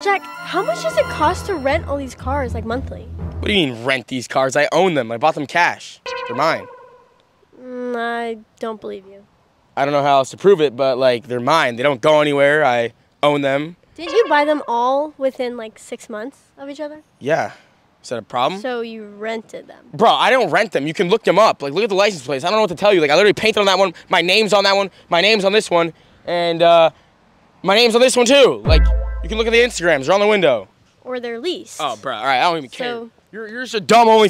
Jack, how much does it cost to rent all these cars, like monthly? What do you mean rent these cars? I own them. I bought them cash. They're mine. Mm, I don't believe you. I don't know how else to prove it, but like they're mine. They don't go anywhere. I own them. Didn't you buy them all within like six months of each other? Yeah. Is that a problem? So you rented them. Bro, I don't rent them. You can look them up. Like, look at the license plates. I don't know what to tell you. Like, I literally painted on that one. My name's on that one. My name's on this one. And uh, my name's on this one, too. Like, you can look at the Instagrams. They're on the window. Or they're leased. Oh, bro. All right. I don't even care. So- You're, you're just a dumb only